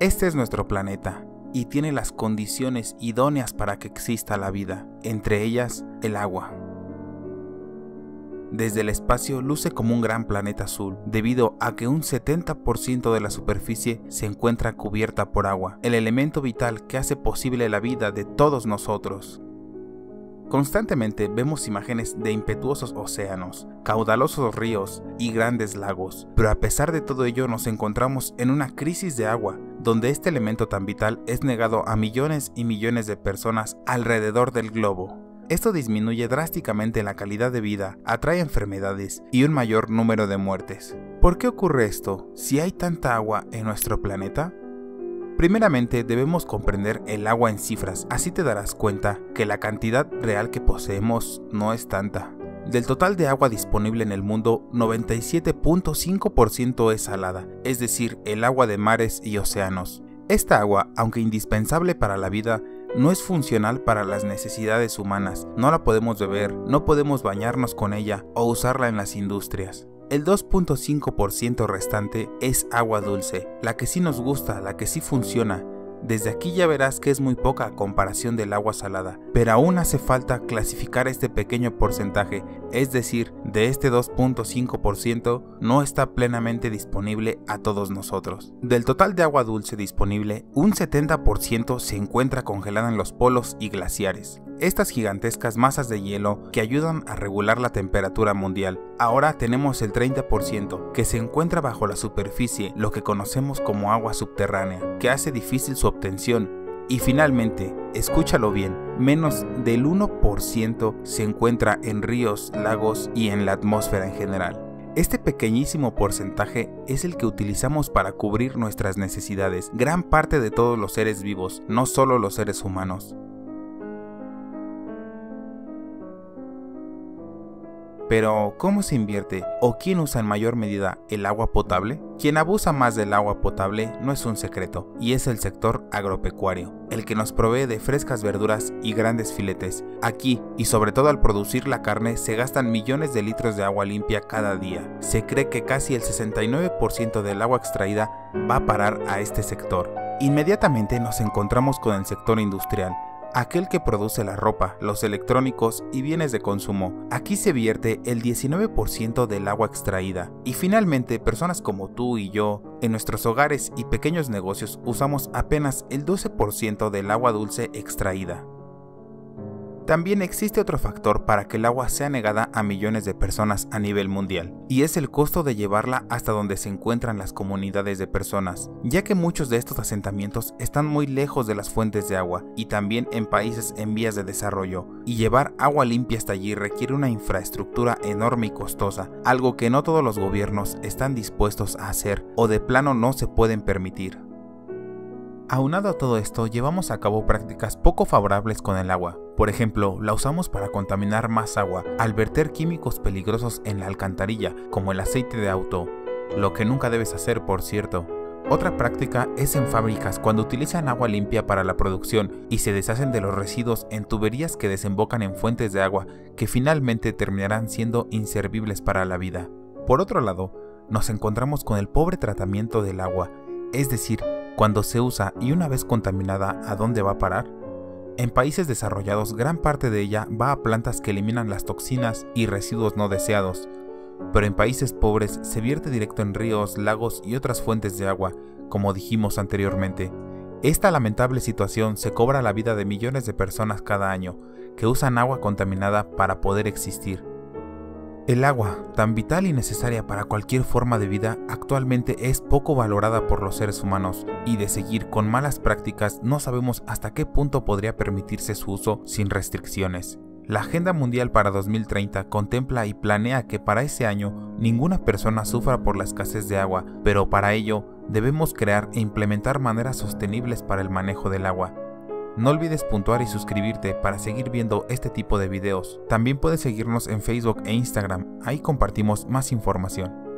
Este es nuestro planeta y tiene las condiciones idóneas para que exista la vida, entre ellas el agua. Desde el espacio luce como un gran planeta azul, debido a que un 70% de la superficie se encuentra cubierta por agua, el elemento vital que hace posible la vida de todos nosotros. Constantemente vemos imágenes de impetuosos océanos, caudalosos ríos y grandes lagos, pero a pesar de todo ello nos encontramos en una crisis de agua, donde este elemento tan vital es negado a millones y millones de personas alrededor del globo. Esto disminuye drásticamente la calidad de vida, atrae enfermedades y un mayor número de muertes. ¿Por qué ocurre esto si hay tanta agua en nuestro planeta? Primeramente debemos comprender el agua en cifras, así te darás cuenta que la cantidad real que poseemos no es tanta. Del total de agua disponible en el mundo, 97.5% es salada, es decir, el agua de mares y océanos. Esta agua, aunque indispensable para la vida, no es funcional para las necesidades humanas, no la podemos beber, no podemos bañarnos con ella o usarla en las industrias. El 2.5% restante es agua dulce, la que sí nos gusta, la que sí funciona. Desde aquí ya verás que es muy poca comparación del agua salada, pero aún hace falta clasificar este pequeño porcentaje, es decir, de este 2.5% no está plenamente disponible a todos nosotros. Del total de agua dulce disponible, un 70% se encuentra congelada en los polos y glaciares estas gigantescas masas de hielo que ayudan a regular la temperatura mundial. Ahora tenemos el 30% que se encuentra bajo la superficie, lo que conocemos como agua subterránea, que hace difícil su obtención. Y finalmente, escúchalo bien, menos del 1% se encuentra en ríos, lagos y en la atmósfera en general. Este pequeñísimo porcentaje es el que utilizamos para cubrir nuestras necesidades, gran parte de todos los seres vivos, no solo los seres humanos. Pero, ¿cómo se invierte o quién usa en mayor medida el agua potable? Quien abusa más del agua potable no es un secreto, y es el sector agropecuario, el que nos provee de frescas verduras y grandes filetes. Aquí, y sobre todo al producir la carne, se gastan millones de litros de agua limpia cada día. Se cree que casi el 69% del agua extraída va a parar a este sector. Inmediatamente nos encontramos con el sector industrial, aquel que produce la ropa, los electrónicos y bienes de consumo. Aquí se vierte el 19% del agua extraída. Y finalmente, personas como tú y yo, en nuestros hogares y pequeños negocios usamos apenas el 12% del agua dulce extraída. También existe otro factor para que el agua sea negada a millones de personas a nivel mundial, y es el costo de llevarla hasta donde se encuentran las comunidades de personas, ya que muchos de estos asentamientos están muy lejos de las fuentes de agua y también en países en vías de desarrollo, y llevar agua limpia hasta allí requiere una infraestructura enorme y costosa, algo que no todos los gobiernos están dispuestos a hacer o de plano no se pueden permitir. Aunado a todo esto, llevamos a cabo prácticas poco favorables con el agua. Por ejemplo, la usamos para contaminar más agua al verter químicos peligrosos en la alcantarilla, como el aceite de auto, lo que nunca debes hacer, por cierto. Otra práctica es en fábricas cuando utilizan agua limpia para la producción y se deshacen de los residuos en tuberías que desembocan en fuentes de agua que finalmente terminarán siendo inservibles para la vida. Por otro lado, nos encontramos con el pobre tratamiento del agua, es decir, cuando se usa y una vez contaminada, ¿a dónde va a parar? En países desarrollados, gran parte de ella va a plantas que eliminan las toxinas y residuos no deseados, pero en países pobres se vierte directo en ríos, lagos y otras fuentes de agua, como dijimos anteriormente. Esta lamentable situación se cobra la vida de millones de personas cada año que usan agua contaminada para poder existir. El agua, tan vital y necesaria para cualquier forma de vida, actualmente es poco valorada por los seres humanos y de seguir con malas prácticas no sabemos hasta qué punto podría permitirse su uso sin restricciones. La Agenda Mundial para 2030 contempla y planea que para ese año ninguna persona sufra por la escasez de agua, pero para ello debemos crear e implementar maneras sostenibles para el manejo del agua no olvides puntuar y suscribirte para seguir viendo este tipo de videos. También puedes seguirnos en Facebook e Instagram, ahí compartimos más información.